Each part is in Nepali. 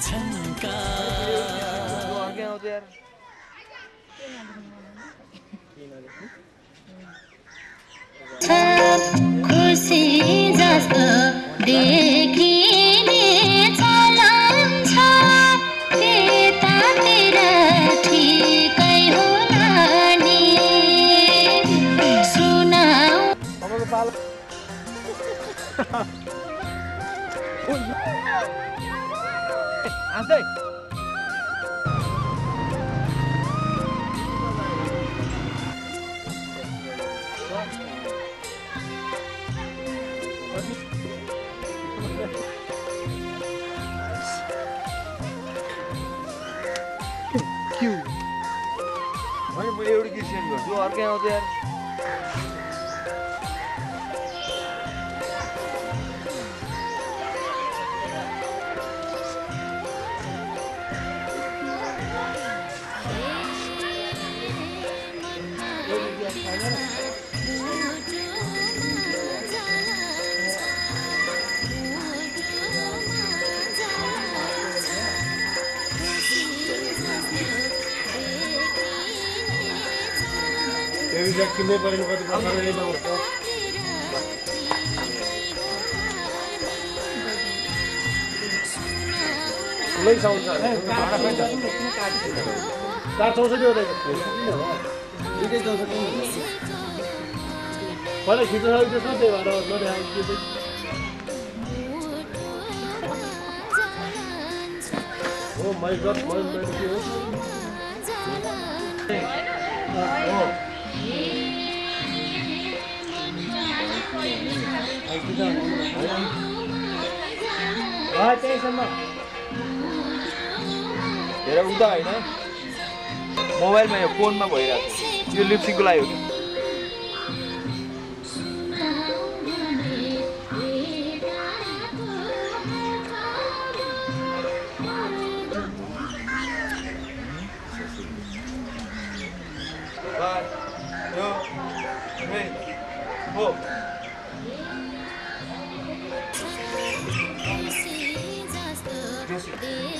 झनका हाँस्दै होइन म एउटै गीत सेन्ड गर्छु अर्कै आउँछ यार किन्नै पऱ्यो कति नआउँछ ठुलै साउन्ड छ चार चौसठी पहिला खिच्न त्यसमा त्यही भएर नदेखाएको हो माइ गड मैले के हो त्यहीसम्म हेर उता होइन मोबाइलमा यो फोनमा भइरहेको यो लिप्सिङको लागि हो कि One, two,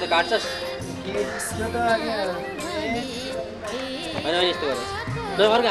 त काट्छस् होइन यस्तो गरेर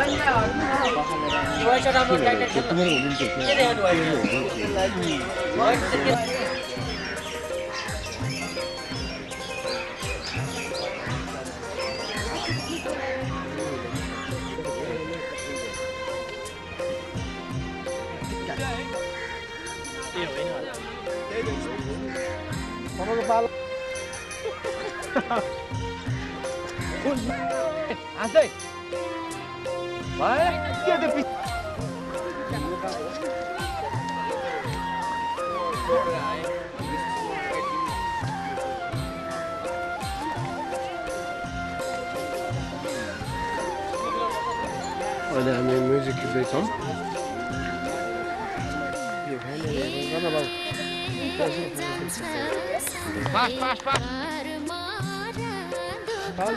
हाँसै भयो के त्यो पिस अहिले हामी म्युजिक खिच्दैछौँ यो होइन, यो होइन, गर्न बाबु फास्ट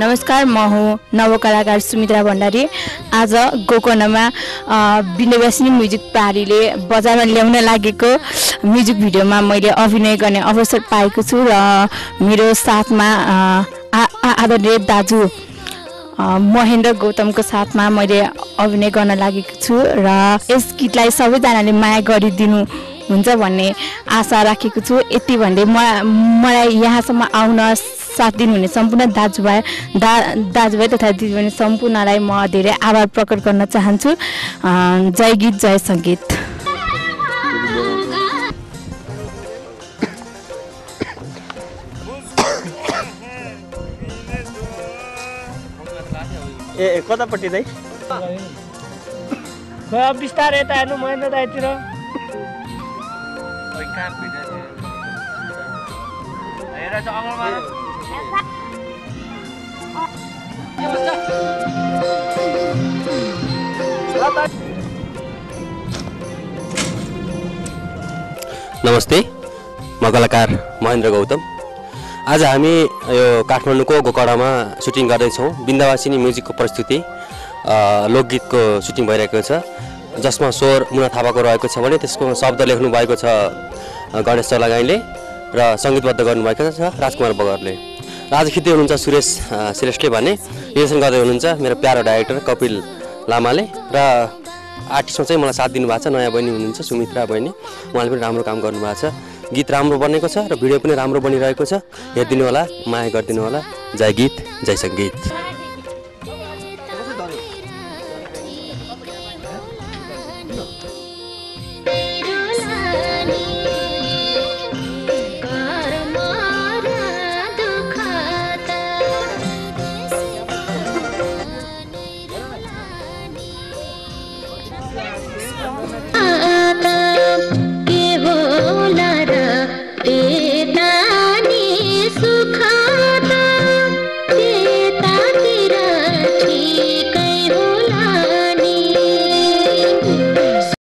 नमस्कार म हुँ नवकलाकार सुमित्रा भण्डारी। आज गोकर्णमा अ, विन्ध्यवासिनी म्युजिक प्रहरीले बजारमा ल्याउन लागेको म्युजिक भिडियोमा मैले अभिनय गर्ने अवसर पाएको छु र मेरो साथमा आदरणीय दाजु महेन्द्र गौतमको साथमा मैले अभिनय गर्न लागेको छु र यस गीतलाई सबैजनाले माया गरिदिनु हुन्छ भन्ने आशा राखेको छु। यति भन्दै म मलाई यहाँसम्म आउन साथ दिनुहुने सम्पूर्ण दाजुभाइ दा दाजुभाइ तथा दिदीबहिनी सम्पूर्णलाई म धेरै आभार प्रकट गर्न चाहन्छु। जय गीत जय सङ्गीत। ए ए, कतापट्टि दाइ? बिस्तारै यता हेर्नु महेन्द्र दाइतिर ओइ, कान भित्र हेर चाहिँ अङ्गलमा नमस्ते म कलाकार महेन्द्र गौतम। आज हामी यो काठमाडौँको गोकर्णमा सुटिङ गर्दैछौँ। बिन्दावासिनी म्युजिकको प्रस्तुति लोकगीतको सुटिङ भइरहेको छ। जसमा स्वर मुना थापाको रहेको छ भने त्यसको शब्द लेख्नु भएको छ गणेश चलागाईले र सङ्गीतबद्ध गर्नुभएको छ राजकुमार बगरले। आज खिच्दै हुनुहुन्छ सुरेश श्रेष्ठले भने। निर्देशन गर्दै हुनुहुन्छ मेरो प्यारो डाइरेक्टर कपिल लामाले। र आर्टिस्टमा चाहिँ मलाई साथ दिनुभएको छ नयाँ बहिनी हुनुहुन्छ सुमित्रा बहिनी। उहाँले पनि राम्रो काम गर्नुभएको छ। गीत राम्रो बनेको छ र भिडियो पनि राम्रो बनिरहेको छ। हेरिदिनु होला माया गरिदिनु होला। जय गीत जय सङ्गीत।